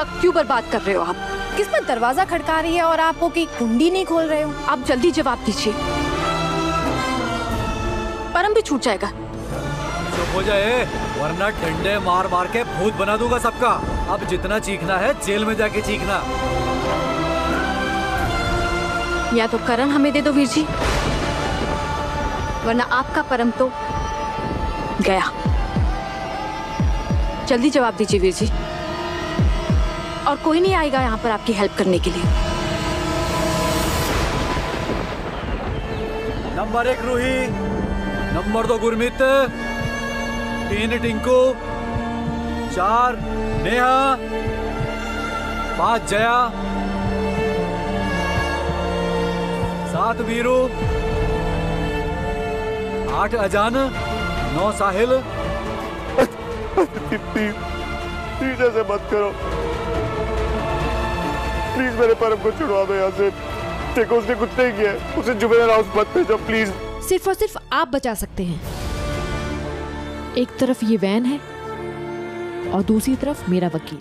वक्त क्यों बर्बाद कर रहे हो आप? किस्मत दरवाज़ा खड़का रही है और आप वो की कुंडी नहीं खोल रहे हो। आप जल्दी जवाब दीजिए। परम भी छूट जाएगा। चुप हो जाए वरना डंडे मार मार के भूत बना दूँगा सबका। अब जितना चीखना है जेल में जाके चीखना। या तो करण हमें दे दो वीर जी वरना आपका परम तो गया। जल्दी जवाब दीजिए वीर जी। और कोई नहीं आएगा यहाँ पर आपकी हेल्प करने के लिए। नंबर एक रूही नंबर दो गुरमीत तीन टिंकू चार नेहा पाँच जया सात वीरू आठ अजान नौ साहिल। प्लीज़ ऐसे मत करो। प्लीज़ मेरे परम को छुड़वा दो यहाँ से। देखो, उसने कुछ नहीं किया। उसे जुबेर हाउस मत भेजो प्लीज़ सिर्फ़ और सिर्फ़ आप बचा सकते हैं। एक तरफ़ ये वैन है और दूसरी तरफ़ मेरा वकील।